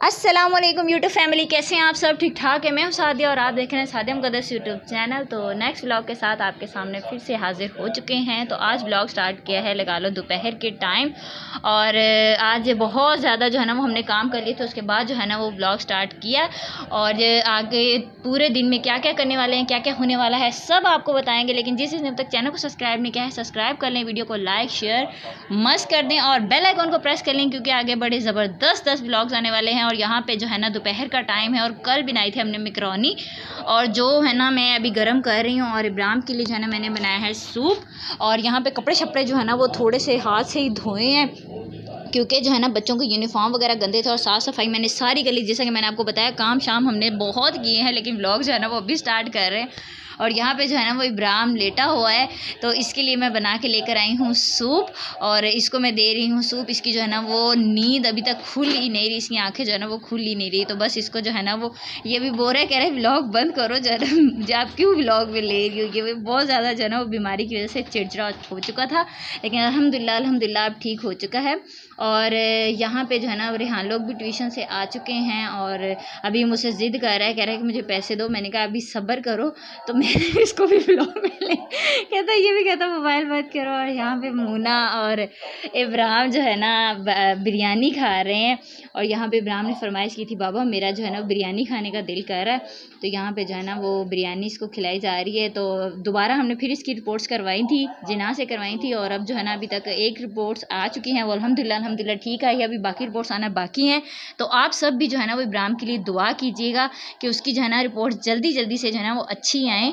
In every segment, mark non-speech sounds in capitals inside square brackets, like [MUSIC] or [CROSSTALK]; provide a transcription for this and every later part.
Aslam YouTube family, कैसे हैं आप सब? ठीक ठाक है? मैं हूँ सादिया और आप देख रहे हैं सादिया मुकदस यूट्यूब चैनल। तो नेक्स्ट ब्लॉग के साथ आपके सामने फिर से हाजिर हो चुके हैं। तो आज ब्लॉग स्टार्ट किया है, लगा लो दोपहर के टाइम और आज बहुत ज़्यादा जो है ना, वो हमने काम कर लिए थे, उसके बाद जो है ना, वो ब्लॉग स्टार्ट किया। और, आगे पूरे दिन में क्या क्या करने वाले हैं क्या क्या होने वाला है, सब आपको बताएँगे। लेकिन जिस जिसने अब तक चैनल को सब्सक्राइब नहीं किया है सब्सक्राइब कर लें वीडियो को लाइक शेयर मस्त कर दें। और बेल आइकॉन को प्रेस कर लें, क्योंकि आगे बड़े ज़बरदस्त दस ब्लॉग्स आने वाले हैं। और यहाँ पे जो है ना दोपहर का टाइम है और कल बनाई थी हमने मिक्रोनी और जो है ना मैं अभी गर्म कर रही हूँ और इब्राम के लिए जो है ना मैंने बनाया है सूप और यहाँ पे कपड़े शपड़े जो है ना वो थोड़े से हाथ से ही धोए हैं, क्योंकि जो है ना बच्चों के यूनिफॉर्म वगैरह गंदे थे और साफ़ सफ़ाई मैंने सारी कर ली। जैसा कि मैंने आपको बताया काम शाम हमने बहुत किए हैं, लेकिन ब्लॉग जो है ना वो अभी स्टार्ट कर रहे हैं। और यहाँ पे जो है ना वो इब्राम लेटा हुआ है तो इसके लिए मैं बना के लेकर आई हूँ सूप, और इसको मैं दे रही हूँ सूप। इसकी जो है ना वो नींद अभी तक खुल ही नहीं रही, इसकी आँखें जो है ना वो खुल ही नहीं रही। तो बस इसको जो है ना वो, ये भी बोल रहा है, कह रहे ब्लॉग बंद करो, जो है ना आप क्यों ब्लॉग में ले रही हो? ये बहुत ज़्यादा जो है ना वो बीमारी की वजह से चिड़चिड़ा हो चुका था, लेकिन अलहमदिल्ला अलहमदिल्ला अब ठीक हो चुका है। और यहाँ पे जो है ना रेहान लोग भी ट्यूशन से आ चुके हैं, और अभी मुझसे ज़िद कर रहा है, कह रहा है कि मुझे पैसे दो। मैंने कहा, अभी सब्र करो। तो मैंने [LAUGHS] इसको भी ब्लॉग में ले। कहता ये भी कहता मोबाइल बात करो। और यहाँ पे मोना और इब्राहिम जो है ना बिरयानी खा रहे हैं। और यहाँ पे इब्राहिम ने फरमाइश की थी, बाबा, मेरा जो है ना, बिरयानी खाने का दिल कर रहा है। तो यहाँ पे जो है ना, वो बिरयानी इसको खिलाई जा रही है। तो दोबारा हमने फिर इसकी रिपोर्ट्स करवाई थी, जिना से करवाई थी। और अब जो है ना, अभी तक एक रिपोर्ट्स आ चुकी हैं, वो अलहमदिल्ला अलहमदिल्ला ठीक आई अभी बाकी रिपोर्ट्स आना बाकी हैं। तो आप सब भी जो है ना, वो इब्राहिम के लिए दुआ कीजिएगा कि उसकी जो है ना रिपोर्ट जल्दी जल्दी से जो है ना, वो अच्छी आएँ।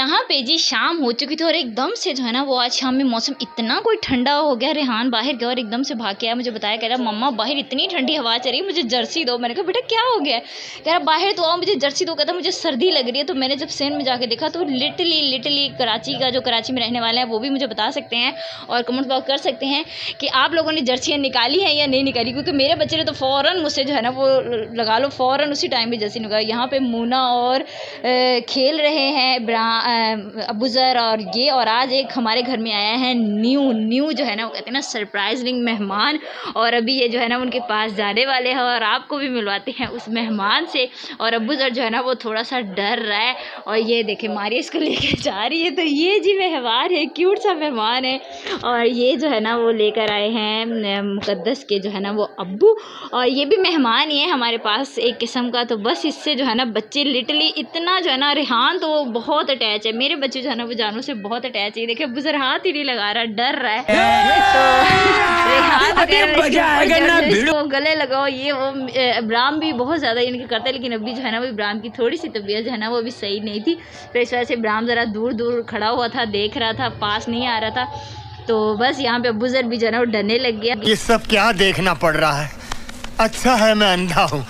यहाँ पे जी शाम हो चुकी थी और एकदम से जो है ना वो आज शाम में मौसम इतना कोई ठंडा हो गया, रेहान बाहर गया और एकदम से भाग आया। मुझे बताया कह रहा, मम्मा, बाहर इतनी ठंडी हवा चल रही मुझे जर्सी दो। मैंने कहा, बेटा, क्या हो गया? कह रहा, बाहर तो आओ, मुझे जर्सी दो। कहता मुझे सर्दी लग रही है। तो मैंने जब सेन में जाके देखा तो लिटली लिटली कराची का जो कराची में रहने वाले हैं, वो भी मुझे बता सकते हैं और कमेंट बॉक्स कर सकते हैं कि आप लोगों ने जर्सियाँ निकाली हैं या नहीं निकाली, क्योंकि मेरे बच्चे ने तो फ़ौरन मुझसे जो है ना वो लगा लो, फ़ौरन उसी टाइम पर जर्सी निकाली। यहाँ पर मूना और खेल रहे हैं अबूज़र और ये, और आज एक हमारे घर में आया है न्यू न्यू जो है ना, वो कहते हैं ना सरप्राइजिंग मेहमान। और अभी ये जो है ना उनके पास जाने वाले हैं और आपको भी मिलवाते हैं उस मेहमान से। और अबूज़र जो है ना, वो थोड़ा सा डर रहा है। और ये देखे मारी इसको लेके जा रही है। तो ये जी मेहमान है क्यूट सा मेहमान है। और ये जो है ना, वो लेकर आए हैं मुकदस के जो है ना, वो अबू। और ये भी मेहमान ही है हमारे पास एक किस्म का। तो बस इससे जो है ना, बच्चे लिटली इतना जो है ना, रिहान तो बहुत अटैच है मेरे बच्चे जो है ना वो जानवर से बहुत अटैच है। देखिए बुजर हाथ ही नहीं लगा रहा डर रहा है। तो गले लगाओ ये वो इब्राम भी बहुत ज़्यादा इनके करता है लेकिन अभी जो है ना वो इब्राम की थोड़ी सी तबीयत जो है ना वो अभी सही नहीं थी। तो इस वजह से इब्राम ज़रा दूर दूर खड़ा हुआ था देख रहा था पास नहीं आ रहा था। तो बस यहाँ पे बुजर भी जो है ना वो डरने लग गया। ये सब क्या देखना पड़ रहा है? अच्छा है मैं अंधा हूँ।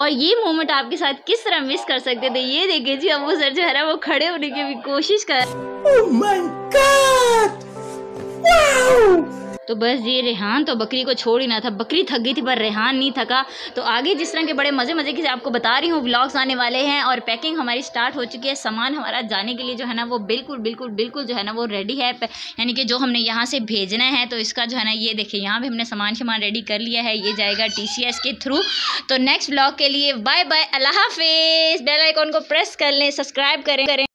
और ये मोमेंट आपके साथ किस तरह मिस कर सकते थे ये देखे जी, अबू सर जो है ना, वो खड़े होने की भी कोशिश कर oh! तो बस ये रेहान तो बकरी को छोड़ ही ना था। बकरी थक गई थी, पर रेहान नहीं थका। तो आगे जिस तरह के बड़े मज़े मज़े के आपको बता रही हूँ व्लॉग्स आने वाले हैं और पैकिंग हमारी स्टार्ट हो चुकी है। सामान हमारा जाने के लिए जो है ना, वो बिल्कुल बिल्कुल बिल्कुल जो है ना, वो रेडी है। यानी कि जो हमने यहाँ से भेजना है तो इसका जो है ना, ये देखिए, यहाँ भी हमने सामान सामान रेडी कर लिया है। ये जाएगा टीसीएस के थ्रू तो नेक्स्ट ब्लॉग के लिए बाय बाय अल्लाह हाफिज़। बेल आइकॉन को प्रेस कर लें सब्सक्राइब करें करें।